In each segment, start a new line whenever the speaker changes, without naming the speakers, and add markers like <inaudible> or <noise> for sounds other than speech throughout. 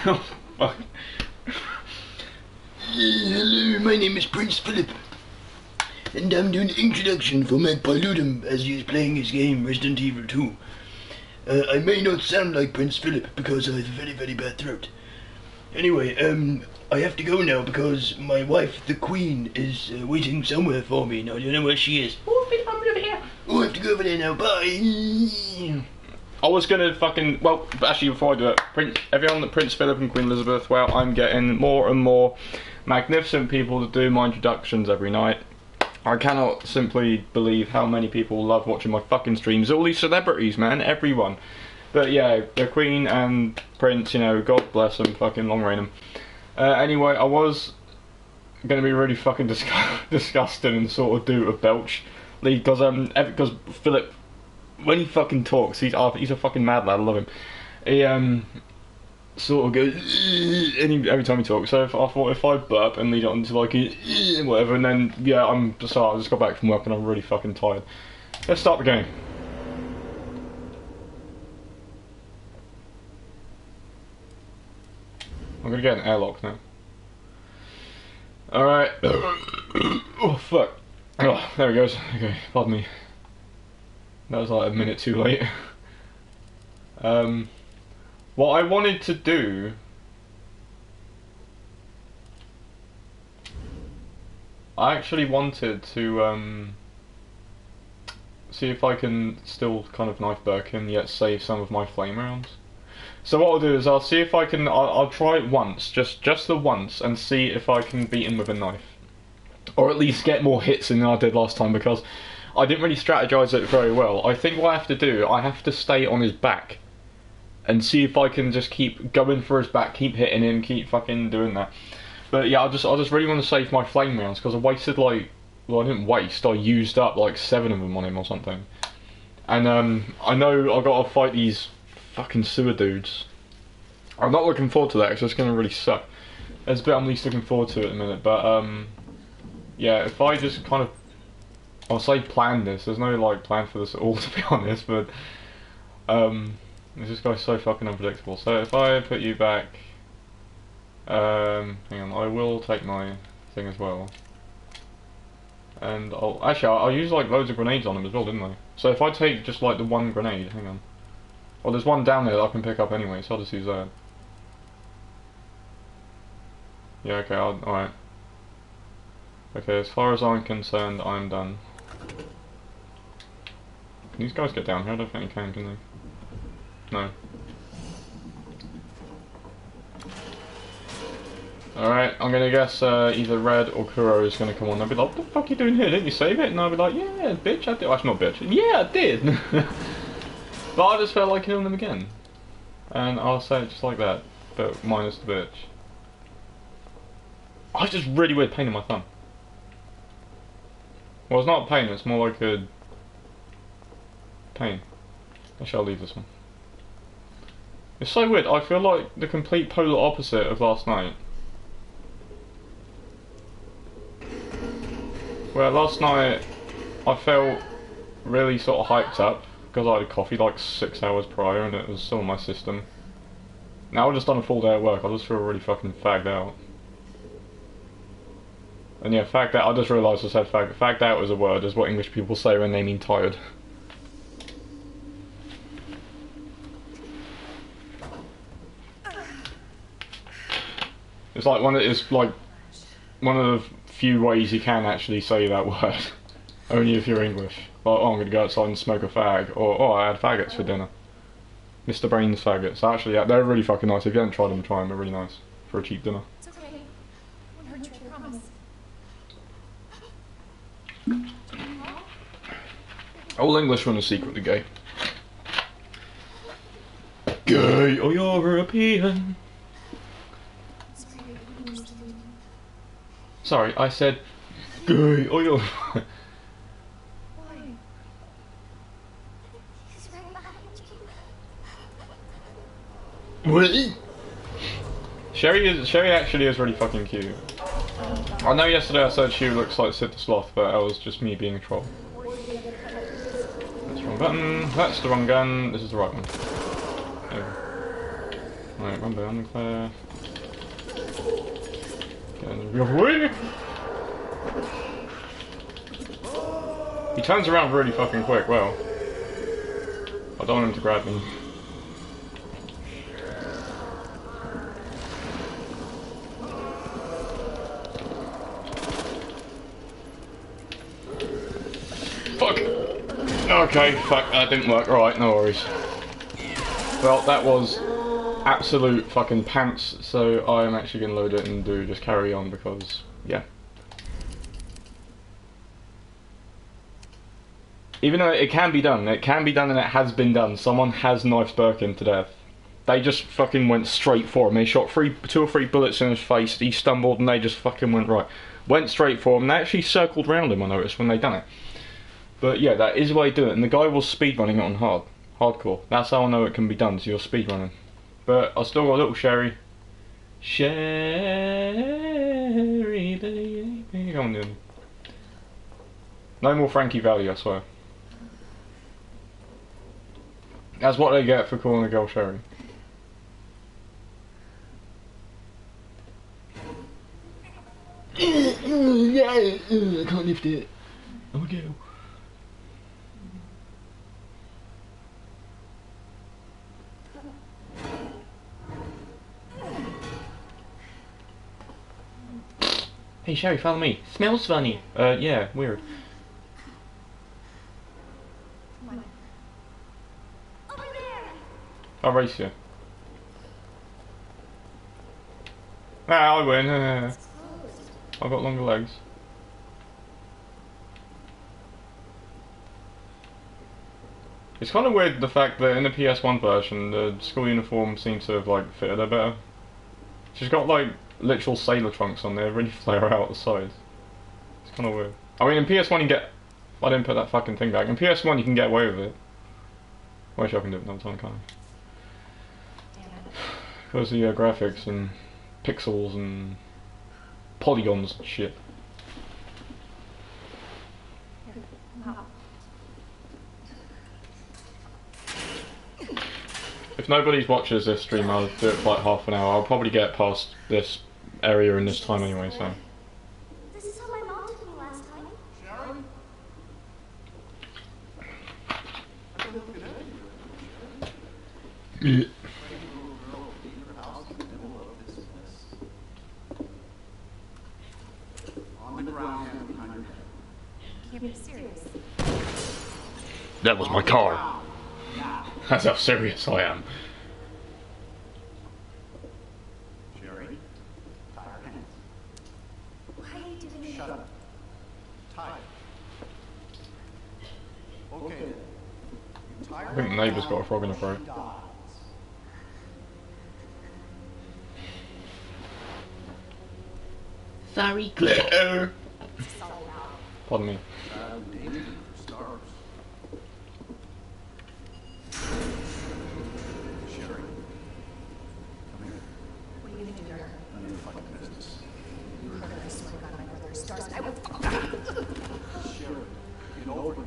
Fuck.
Hello, my name is Prince Philip. And I'm doing the introduction for Magpie Ludum as he is playing his game Resident Evil 2. Uh, I may not sound like Prince Philip because I have a very, very bad throat. Anyway, um, I have to go now because my wife, the Queen, is uh, waiting somewhere for me. Now, do you know where she is.
Oh, I'm over here.
Oh, I have to go over there now. Bye.
I was gonna fucking well, actually before I do it, Prince, everyone that Prince Philip and Queen Elizabeth. Well, I'm getting more and more magnificent people to do my introductions every night. I cannot simply believe how many people love watching my fucking streams. All these celebrities, man, everyone. But yeah, the Queen and Prince, you know, God bless them, fucking long reign them. Uh, anyway, I was gonna be really fucking disgust- <laughs> disgusting and sort of do a belch because um because Philip when he fucking talks, he's he's a fucking mad lad. I love him. He um sort of goes <clears throat> he, every time he talks. So if, I thought if I burp and lead on to like <clears throat> whatever, and then yeah, I'm sorry. I just got back from work and I'm really fucking tired. Let's start the game. I'm gonna get an airlock now. Alright. <coughs> oh fuck. Oh, there it goes. Okay, pardon me. That was like a minute too late. <laughs> um, what I wanted to do. I actually wanted to um, see if I can still kind of knife Birkin yet save some of my flame rounds. So what I'll do is I'll see if I can. I'll, I'll try it once, just just the once, and see if I can beat him with a knife, or at least get more hits than I did last time because I didn't really strategize it very well. I think what I have to do, I have to stay on his back and see if I can just keep going for his back, keep hitting him, keep fucking doing that. But yeah, I just I just really want to save my flame rounds because I wasted like well I didn't waste, I used up like seven of them on him or something. And um, I know I got to fight these fucking sewer dudes. I'm not looking forward to that because it's going to really suck. There's a bit I'm least looking forward to at the minute, but um, yeah, if I just kind of I'll say plan this. There's no like plan for this at all, <laughs> to be honest. But um, this guy's so fucking unpredictable. So if I put you back, um, hang on, I will take my thing as well. And I'll actually I'll, use like loads of grenades on him as well, didn't I? So if I take just like the one grenade, hang on. Well, there's one down there that I can pick up anyway, so I'll just use that. Yeah, okay, alright. Okay, as far as I'm concerned, I'm done. Can these guys get down here? I don't think they can, can they? No. Alright, I'm gonna guess uh, either Red or Kuro is gonna come on. They'll be like, what the fuck are you doing here? Didn't you save it? And I'll be like, yeah, bitch, I did. Well, actually, not bitch. Yeah, I did! <laughs> but I just felt like killing them again. And I'll say it just like that, but minus the bitch. I just really weird pain in my thumb. Well, it's not pain, it's more like a pain. I shall leave this one. It's so weird, I feel like the complete polar opposite of last night. Where last night I felt really sort of hyped up because I had coffee like six hours prior and it was still in my system. Now I've just done a full day at work, I just feel really fucking fagged out. And yeah, fagged out, I just realised I said fag, fagged out is a word, is what English people say when they mean tired. It's like one of, it's like one of the few ways you can actually say that <laughs> word. Only if you're English. Like, oh, I'm going to go outside and smoke a fag. Or, oh, I had faggots for dinner. Mr. Brain's faggots. Actually, yeah, they're really fucking nice. If you haven't tried them, try them. They're really nice. For a cheap dinner.
It's okay. Won't hurt you, I promise.
All Englishmen are secretly gay. Gay oh, or European.
Sorry, I
said gay or European.
Behind you. <laughs> What?
Sherry is Sherry actually is really fucking cute. I know yesterday I said she looks like Sid the Sloth, but that was just me being a troll. That's the wrong button. That's the wrong gun. This is the right one. There. Right, run down, Claire. Get the way. He turns around really fucking quick, well. I don't want him to grab me. Fuck! Okay, fuck, that didn't work. Alright, no worries. Well, that was absolute fucking pants, so I am actually going to load it and do just carry on because, yeah. Even though it can be done, it can be done and it has been done. Someone has knifed Birkin to death. They just fucking went straight for him. They shot three, two or three bullets in his face. He stumbled and they just fucking went right. Went straight for him. They actually circled round him, I noticed, when they done it. But yeah, that is the way to do it. And the guy was speedrunning it on hard. Hardcore. That's how I know it can be done, so you're speedrunning. But I still got a little Sherry. Sherry, baby. Come on, dude. No more Frankie Valli, I swear. That's what they get for calling a girl Sherry. <coughs>
yeah, I can't lift it. I'm a girl.
Hey Sherry, follow me. Smells funny. Uh, yeah, weird. I'll race you. Ah, I win. <laughs> I've got longer legs. It's kind of weird the fact that in the PS1 version, the school uniform seems to have like fitted her better. She's got like literal sailor trunks on there, really flare out the sides. It's kind of weird. I mean, in PS1 you get. I didn't put that fucking thing back. In PS1 you can get away with it. Wish I can do it another time, can't I? <sighs> Because the uh, graphics and pixels and polygons and shit. If nobody watches this stream, I'll do it for like half an hour. I'll probably get past this area in this time anyway, so.
This is how my mom took me last time.
On the ground behind your head.
Can't be serious.
That was my car. That's how serious I am.
Sherry, tie her hands.
Why are you doing this?
Shut up. Tie it. Okay. You tie her
I think the neighbour's got a frog in her throat.
Sorry, Claire.
Pardon me.
Uh, danger for stars. Sherry. Come here.
What are you gonna do to her?
None of your fucking business.
I swear to God, my brother is stars. I will.
Sherry, get over here.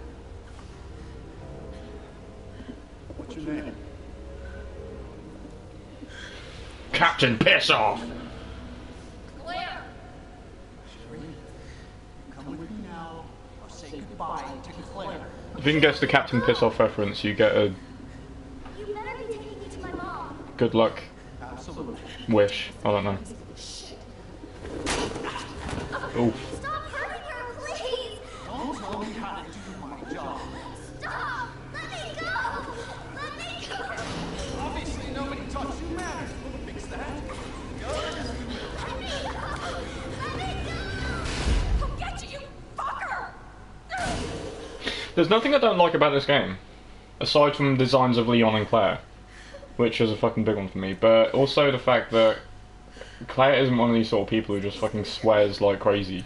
What's your name?
Captain, piss off!
Claire.
Come with me now, or say goodbye to Claire.
If you can guess the Captain Piss Off reference, you get a
You better be taking me to my mom.
good luck
Absolutely.
wish. I don't know. Oof. There's nothing I don't like about this game, aside from the designs of Leon and Claire, which is a fucking big one for me. But also the fact that Claire isn't one of these sort of people who just fucking swears like crazy.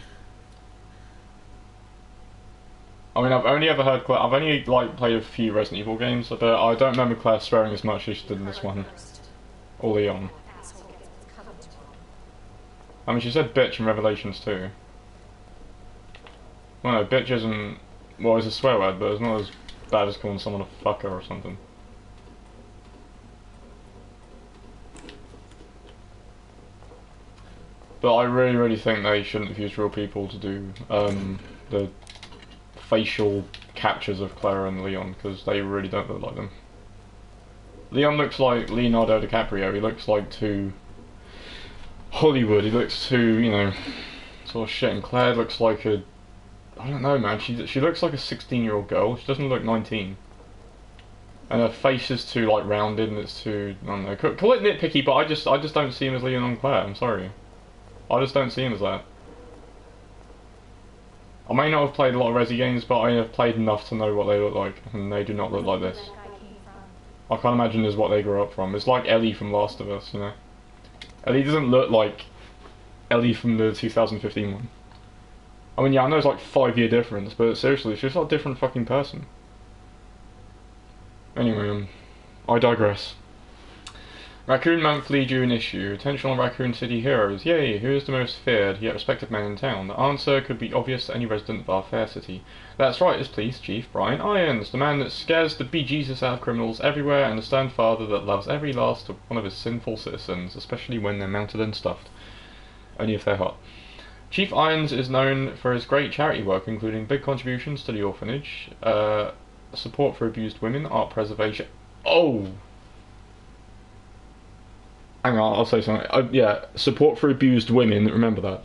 I mean, I've only ever heard Claire. I've only like played a few Resident Evil games, but I don't remember Claire swearing as much as she did in this one, or Leon. I mean, she said bitch in Revelations too. Well, no, bitch isn't. Well, it's a swear word, but it's not as bad as calling someone a fucker or something. but I really, really think they shouldn't have used real people to do um, the facial captures of Clara and Leon because they really don't look like them. Leon looks like Leonardo DiCaprio. He looks like too Hollywood. He looks too, you know, sort of shit. And Claire looks like a, I don't know, man. She she looks like a 16 year old girl. She doesn't look 19. And her face is too like rounded, and it's too I don't know. Call, it nitpicky, but I just I just don't see him as Leon Claire. I'm sorry. I just don't see him as that. I may not have played a lot of Resi games, but I have played enough to know what they look like, and they do not look like this. I can't imagine is what they grew up from. It's like Ellie from Last of Us, you know. Ellie doesn't look like Ellie from the 2015 one. I mean, yeah, I know it's like five year difference, but seriously, she's like a different fucking person. Anyway, um, I digress. Raccoon Monthly June issue. Attention on Raccoon City heroes. Yay, who is the most feared yet respected man in town? The answer could be obvious to any resident of our fair city. That's right, it's Police Chief Brian Irons, the man that scares the bejesus out of criminals everywhere and the stern father that loves every last one of his sinful citizens, especially when they're mounted and stuffed. Only if they're hot. Chief Irons is known for his great charity work, including big contributions to the orphanage, uh, support for abused women, art preservation. Oh! Hang on, I'll say something. Uh, yeah, support for abused women, remember that.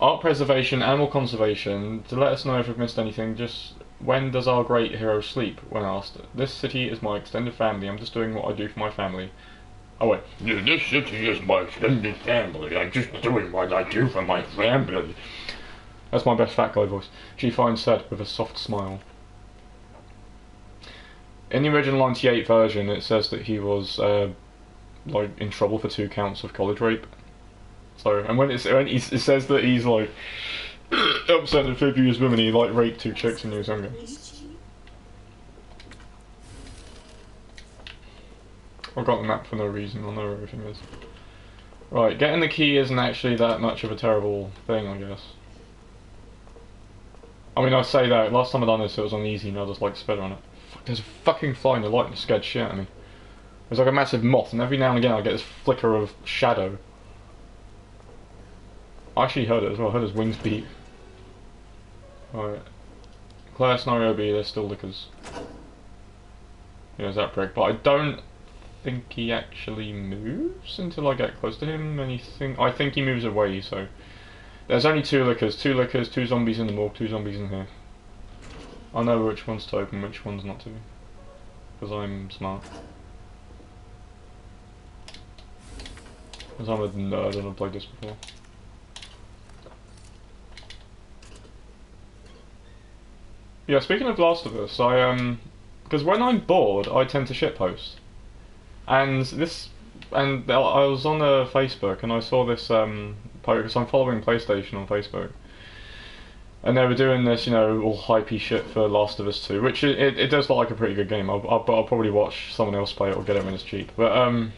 Art preservation, animal conservation. To let us know if we've missed anything, just when does our great hero sleep? When asked. This city is my extended family. I'm just doing what I do for my family. Oh wait.
Yeah, this city is my extended family. I'm just doing what I do for my family.
That's my best fat guy voice. G Fine said with a soft smile. In the original 98 version, it says that he was uh, like in trouble for two counts of college rape. So, and when, it's, when it says that he's like <coughs> upset at abused women, he like raped two chicks when he was younger. I got the map for no reason. I know where everything is. Right, getting the key isn't actually that much of a terrible thing, I guess. I mean, I say that last time I done this, it was on easy, and I just like sped on it. Fuck, there's a fucking fly in the light that scared shit out of me. There's like a massive moth, and every now and again I get this flicker of shadow. I actually heard it as well. I heard his wings beat. Alright. Claire Scenario B, they're still lickers. Yeah, that prick. But I don't think he actually moves until I get close to him. Think I think he moves away. So there's only two lickers, two lickers, two zombies in the morgue, two zombies in here. I know which ones to open, which ones not to, because I'm smart. Because I'm a nerd and I've played this before. Yeah, speaking of Last of Us, I um, because when I'm bored, I tend to shitpost, and this, and I was on uh, Facebook and I saw this um, post because I'm following PlayStation on Facebook, and they were doing this, you know, all hypey shit for Last of Us 2, which it, it, it does look like a pretty good game. I'll, I'll, but I'll probably watch someone else play it or get it when it's cheap. But um,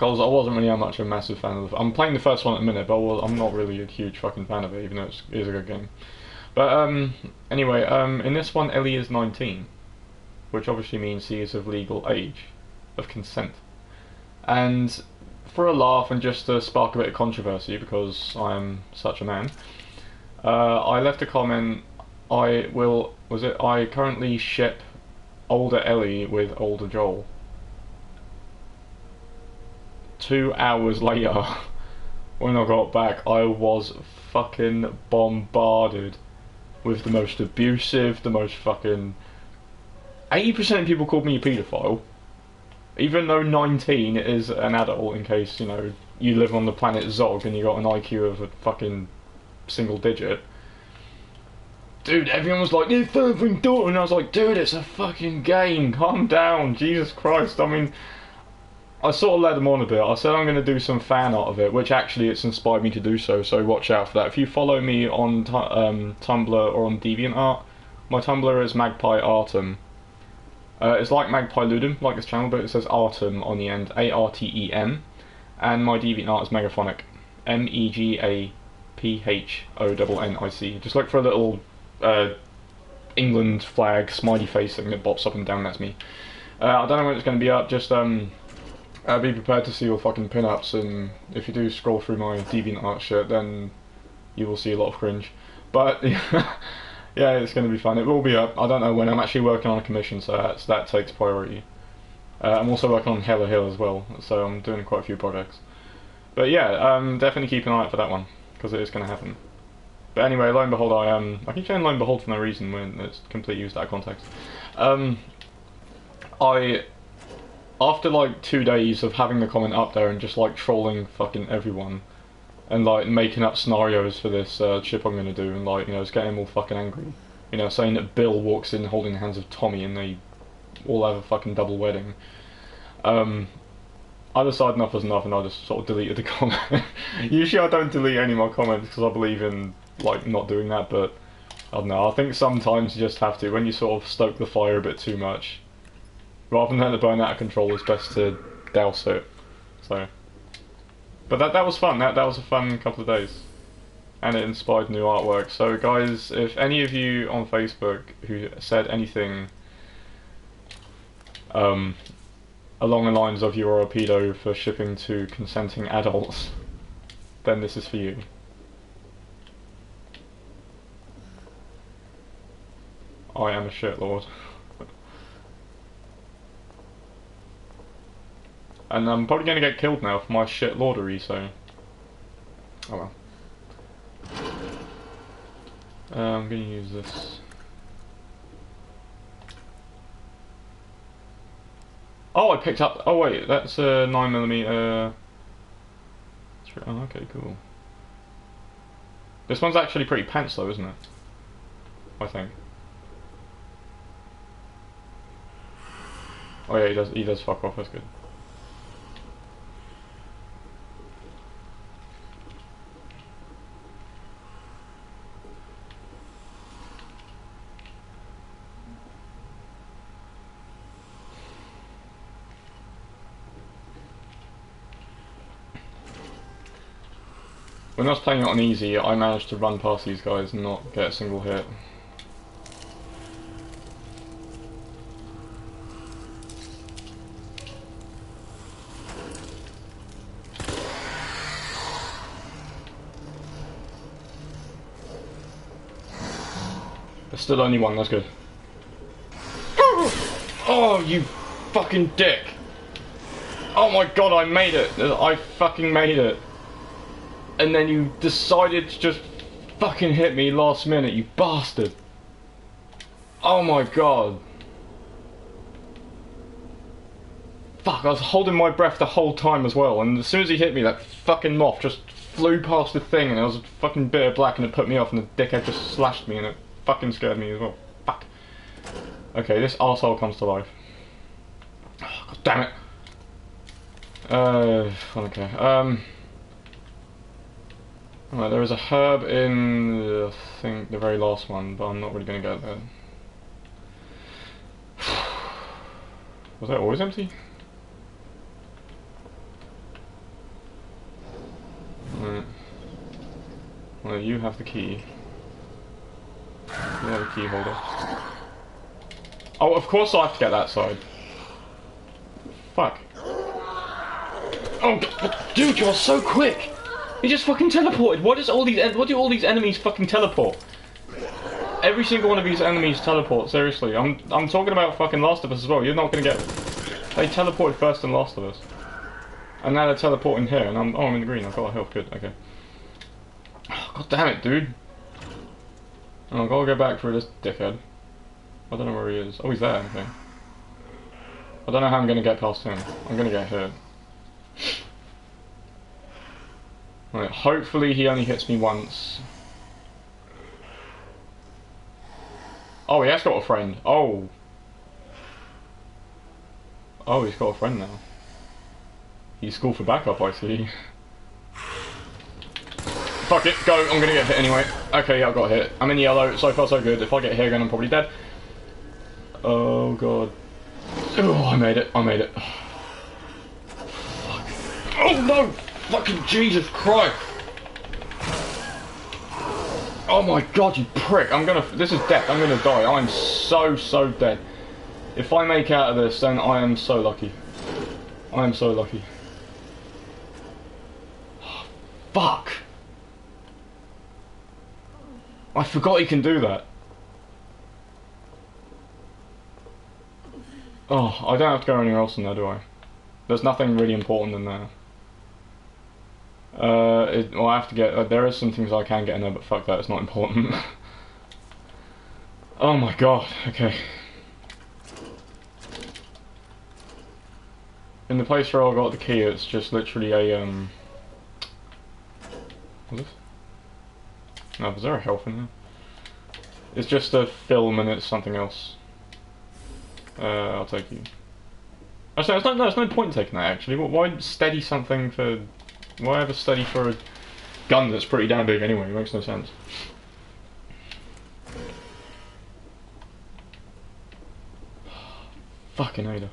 because I wasn't really much of a massive fan of. The, I'm playing the first one at the minute, but I I'm not really a huge fucking fan of it, even though it's, it is a good game. But um, anyway, um, in this one, Ellie is 19, which obviously means she is of legal age, of consent. And for a laugh and just to spark a bit of controversy, because I am such a man, uh, I left a comment. I will. Was it? I currently ship older Ellie with older Joel. Two hours later, <laughs> when I got back, I was fucking bombarded with the most abusive, the most fucking. 80% of people called me a paedophile. Even though 19 is an adult, in case, you know, you live on the planet Zog and you got an IQ of a fucking single digit. Dude, everyone was like, "Your fucking daughter," and I was like, "Dude, it's a fucking game. Calm down, Jesus Christ." I mean, I sort of led them on a bit. I said I'm going to do some fan art of it, which actually it's inspired me to do so. So watch out for that. If you follow me on um, Tumblr or on DeviantArt, my Tumblr is Magpie Artem. Uh, it's like Magpie Ludum, like this channel, but it says Artem on the end, A R T E M, and my DeviantArt is Megaphonic, M E G A P H O N N I C. Just look for a little uh, England flag smiley face thing that bops up and down. That's me. Uh, I don't know when it's going to be up. Just um, uh, be prepared to see all fucking pin-ups, and if you do scroll through my DeviantArt shit, then you will see a lot of cringe. But <laughs> yeah, it's going to be fun. It will be up. I don't know when. I'm actually working on a commission, so that's, that takes priority. Uh, I'm also working on Hella Hill as well, so I'm doing quite a few projects. But yeah, um, definitely keep an eye out for that one because it is going to happen. But anyway, lo and behold, I um, I keep saying lo and behold for no reason when it's completely used out of context. Um, I after like two days of having the comment up there and just like trolling fucking everyone and like making up scenarios for this uh, chip I'm gonna do and like you know it's getting them all fucking angry. You know, saying that Bill walks in holding the hands of Tommy and they all have a fucking double wedding. Um, I decided enough was enough and I just sort of deleted the <laughs> comment. Usually I don't delete any my comments because I believe in like not doing that, but I don't know. I think sometimes you just have to when you sort of stoke the fire a bit too much. Rather than letting it burn out of control, it's best to douse it. So, but that that was fun. That that was a fun couple of days, and it inspired new artwork. So guys, if any of you on Facebook who said anything um, along the lines of you're a pedo for shipping to consenting adults, then this is for you. I am a shitlord. And I'm probably going to get killed now for my shitlordery, so... Oh well. Uh, I'm going to use this. Oh, I picked up. Oh wait, that's a nine millimeter. Oh, okay, cool. This one's actually pretty pants though, isn't it? I think. Oh yeah, he does. He does fuck off. That's good. When I was playing it on easy, I managed to run past these guys and not get a single hit. There's still only one, that's good. Oh, you fucking dick! Oh my god, I made it! I fucking made it! And then you decided to just fucking hit me last minute, you bastard! Oh my god. Fuck, I was holding my breath the whole time as well, and as soon as he hit me, that fucking moth just flew past the thing, and it was a fucking bit of black, and it put me off, and the dickhead just slashed me, and it fucking scared me as well. Fuck. Okay, this arsehole comes to life. Oh, God damn it. Uh, okay. Um. Right, there is a herb in, I think, the very last one, but I'm not really going to get there. <sighs> Was that always empty? Right. Well, you have the key. You have a key holder. Oh, of course I have to get that side. Fuck. Oh, dude, you're so quick! He just fucking teleported. What does all these? What do all these enemies fucking teleport? Every single one of these enemies teleport. Seriously, I'm I'm talking about fucking Last of Us as well. You're not gonna get. They teleported first in Last of Us, and now they're teleporting here, and I'm oh I'm in the green. I've got a health. Good. Okay. <sighs> God damn it, dude. Oh, I've got to go back for this dickhead. I don't know where he is. Oh, he's there. Okay. I don't know how I'm gonna get past him. I'm gonna get hit. Right, hopefully he only hits me once. Oh, he has got a friend. Oh. Oh, he's got a friend now. He's called for backup, I see. Fuck it, go, I'm gonna get hit anyway. Okay, yeah, I got hit. I'm in yellow, so far so good. If I get hit again, I'm probably dead. Oh god. Oh, I made it, I made it. <sighs> Fuck. Oh no! Fucking Jesus Christ! Oh my god, you prick! I'm gonna. This is death. I'm gonna die. I'm so so dead. If I make out of this, then I am so lucky. I'm so lucky. <sighs> Fuck! I forgot you can do that. Oh, I don't have to go anywhere else in there, do I? There's nothing really important in there. Uh, it, well, I have to get. Uh, there is some things I can get in there, but fuck that, it's not important. <laughs> oh my god. Okay. In the place where I got the key, it's just literally a um. What's this? No, is there a health in there? It's just a film and it's something else. Uh, I'll take you. Actually, no, there's no point taking that actually. Wh- Why steady something for. Why ever study for a gun that's pretty damn big anyway? It makes no sense. <sighs> Fucking Ada.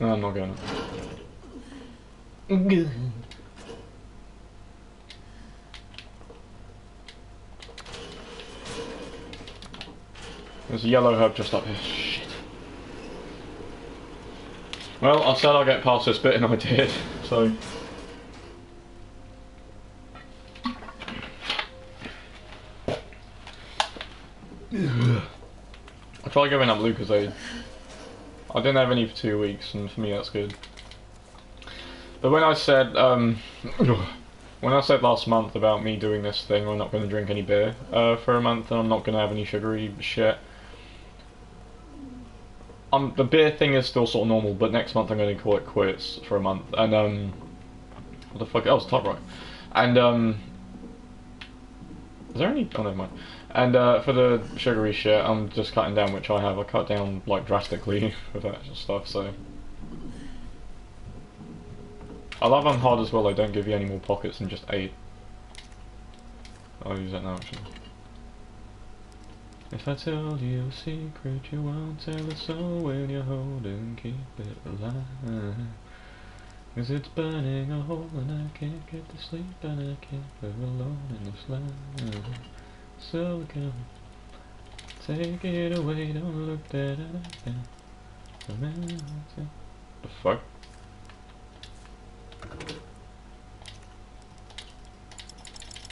No, I'm not going. <laughs> There's a yellow herb just up here. Shit. Well, I said I'll get past this bit and <laughs> I did, so. I tried giving up Lucozade. I didn't have any for two weeks, and for me that's good. But when I said, um, <sighs> when I said last month about me doing this thing, I'm not going to drink any beer uh, for a month, and I'm not going to have any sugary shit. Um, the beer thing is still sort of normal, but next month I'm going to call it quits for a month. And um, what the fuck? Oh, it's top right. And um, is there any? Oh, never mind. And uh, for the sugary shit, I'm just cutting down, which I have. I cut down like drastically <laughs> for that stuff. So I love on hard as well. They don't give you any more pockets than just eight. I'll use that now actually. If I told you a secret, you won't tell it, so when you're holding, keep it alive. Cause it's burning a hole and I can't get to sleep and I can't live alone in this land. So come, take it away, don't look that up. The fuck?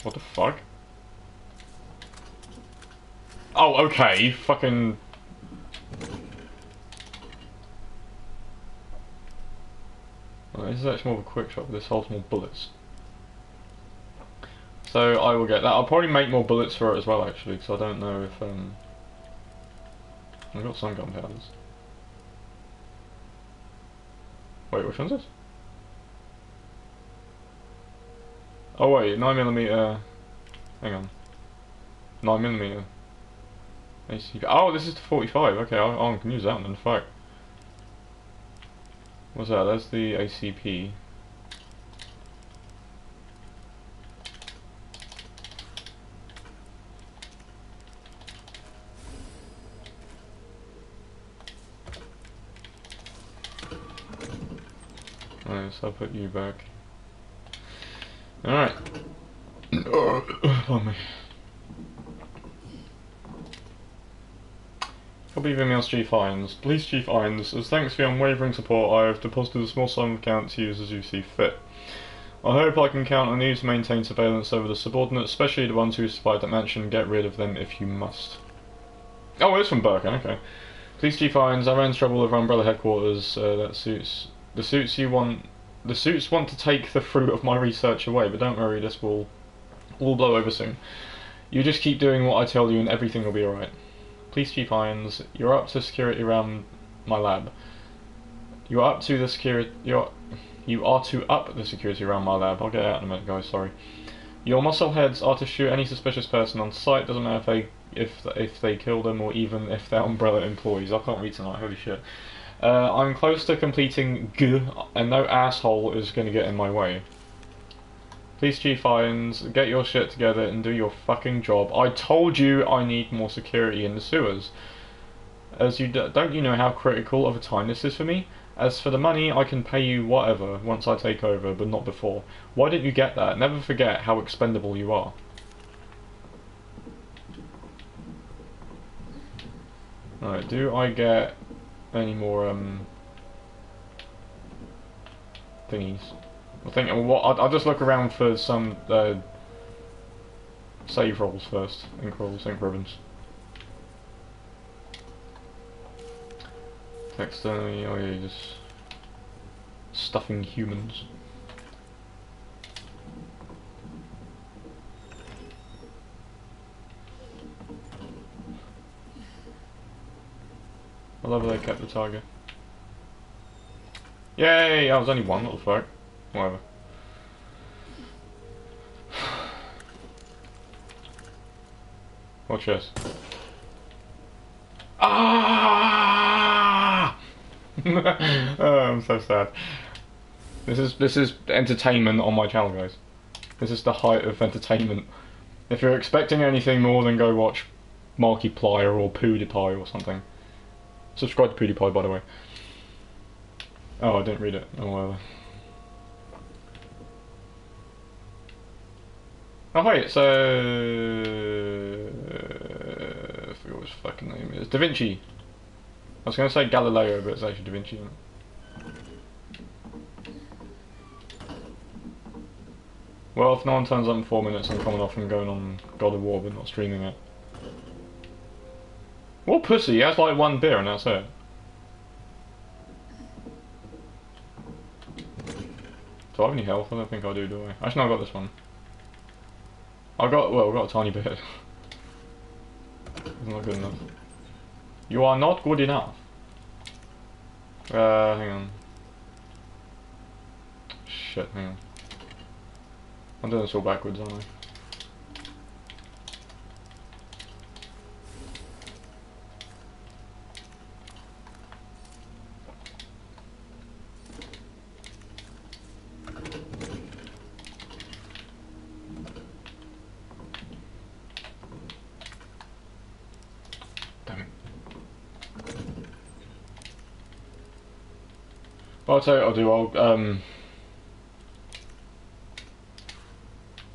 What the fuck? Oh, okay, fucking... Well, this is actually more of a quick shot, this holds more bullets. So I will get that. I'll probably make more bullets for it as well, actually, because I don't know if, um... I've got some gunpowders. Wait, which one's this? Oh wait, 9mm... Hang on. 9mm. Oh, this is the 45. Okay, I, I can use that one then. Fuck. What's that? That's the ACP. Alright, so I'll put you back. Alright. <coughs> Pardon me. Copy of Chief Irons. Police Chief Irons, as thanks for your unwavering support I have deposited a small sum of account to use as you see fit. I hope I can count on you to maintain surveillance over the subordinates, especially the ones who survived that mansion. Get rid of them if you must. Oh, it's from Birkin, okay. Police Chief Irons, I ran trouble with Umbrella headquarters. Uh, that suits the suits you want. The suits want to take the fruit of my research away, but don't worry, this will all blow over soon. You just keep doing what I tell you, and everything will be alright. Please Chief Irons, you're up to security around my lab. You're up to the security. You're you are to up the security around my lab. I'll get out in a minute, guys. Sorry. Your muscle heads are to shoot any suspicious person on sight. Doesn't matter if they if if they kill them or even if they're Umbrella employees. I can't read tonight. Holy shit. Uh, I'm close to completing G, and no asshole is going to get in my way. Please, Chief Irons, get your shit together and do your fucking job. I told you I need more security in the sewers. As you don't you know how critical of a time this is for me? As for the money, I can pay you whatever once I take over, but not before. Why didn't you get that? Never forget how expendable you are. Alright, do I get any more um, thingies? I think well, what I'll, I'll just look around for some uh, save rolls first. Ink rolls, ink ribbons. Text uh, oh yeah, just stuffing humans. I love they kept the tiger. Yay! I was only one, what the fuck? Whatever. Watch this. Ah! <laughs> oh, I'm so sad. This is this is entertainment on my channel, guys. This is the height of entertainment. If you're expecting anything more than go watch Markiplier or PewDiePie or something, subscribe to PewDiePie, by the way. Oh, I didn't read it. Oh, whatever. Oh wait, so uh, I forgot what his fucking name is. Da Vinci. I was going to say Galileo, but it's actually Da Vinci. Well, if no one turns up in four minutes, I'm coming off and going on God of War, but not streaming it. What pussy? He has like one beer and that's it. Do I have any health? I don't think I do, do I? Actually, no, I got this one. I got, well, I got a tiny bit. It's not good enough. You are not good enough. Uh, hang on. Shit, hang on. I'm doing this all backwards, aren't I? Damn it. Well, I'll tell you what I'll do. I'll um,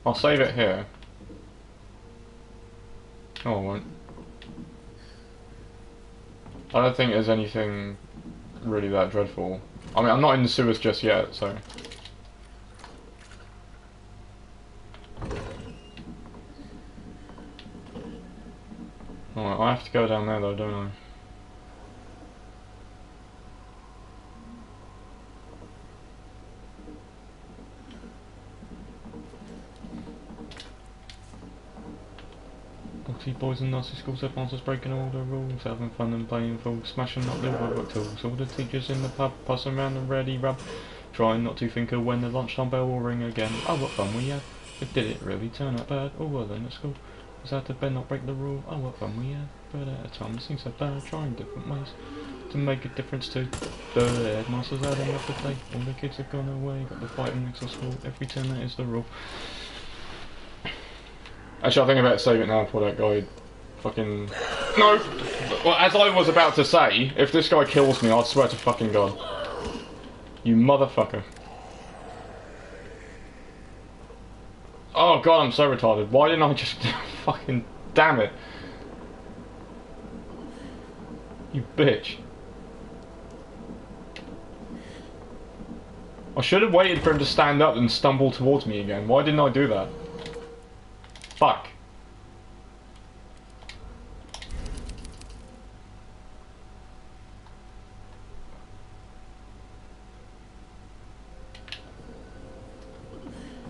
I'll save it here. Oh, I won't. I don't think there's anything really that dreadful. I mean, I'm not in the sewers just yet, so. Alright, I have to go down there though, don't I? Boys and nasty schools have monsters breaking all the rules, having fun and playing full, smashing up work tools. All the teachers in the pub passing around and ready rub, trying not to think of when the lunchtime bell will ring again. Oh, what fun we had! But did it really turn out bad? Oh well then at school. Was that to bed not break the rule? Oh, what fun we had! But at a time, it seems so bad, trying different ways to make a difference to The headmaster's had enough the play. All the kids have gone away, got the fighting next to school. Every turn that is the rule. Actually, I think better save it now before that guy fucking. No! Well, as I was about to say, if this guy kills me, I swear to fucking God. You motherfucker. Oh god, I'm so retarded. Why didn't I just <laughs> fucking damn it? You bitch. I should have waited for him to stand up and stumble towards me again. Why didn't I do that? Fuck.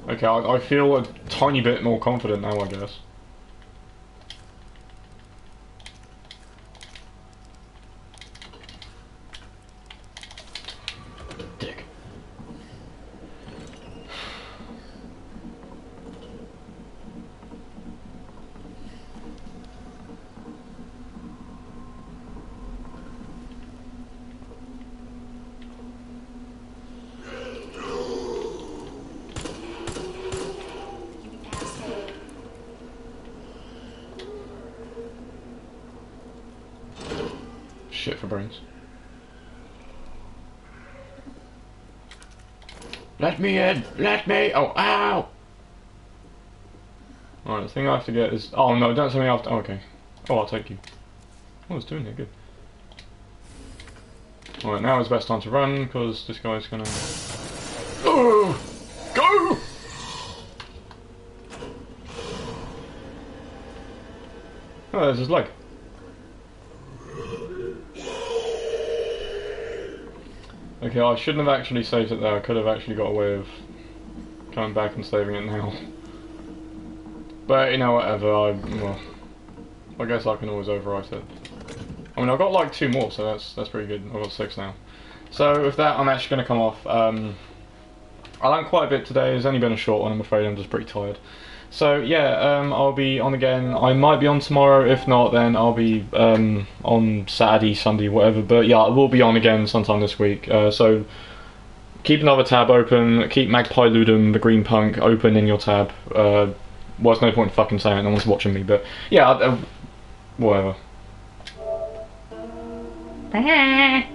Okay, I, I feel a tiny bit more confident now, I guess. Dick. Shit for brains. Let me in! Let me! Oh, ow! Alright, the thing I have to get is... Oh no, don't send me to... Oh, okay. Oh, I'll take you. Oh, it's doing it, good. Alright, now is the best time to run because this guy's gonna. Oh! Go! Oh, there's his leg. Okay, I shouldn't have actually saved it there. I could have actually got away with coming back and saving it now. But, you know, whatever. I, well, I guess I can always overwrite it. I mean, I've got like two more, so that's that's pretty good. I've got six now. So with that, I'm actually going to come off. Um, I learned quite a bit today. It's only been a short one. I'm afraid I'm just pretty tired. So yeah, um, I'll be on again. I might be on tomorrow. If not, then I'll be um, on Saturday, Sunday, whatever. But yeah, I will be on again sometime this week. Uh, so keep another tab open. Keep Magpie Ludum, the Green Punk, open in your tab. Uh, well, there's no point in fucking saying it. No one's watching me. But yeah, uh, whatever. <laughs>
Bye.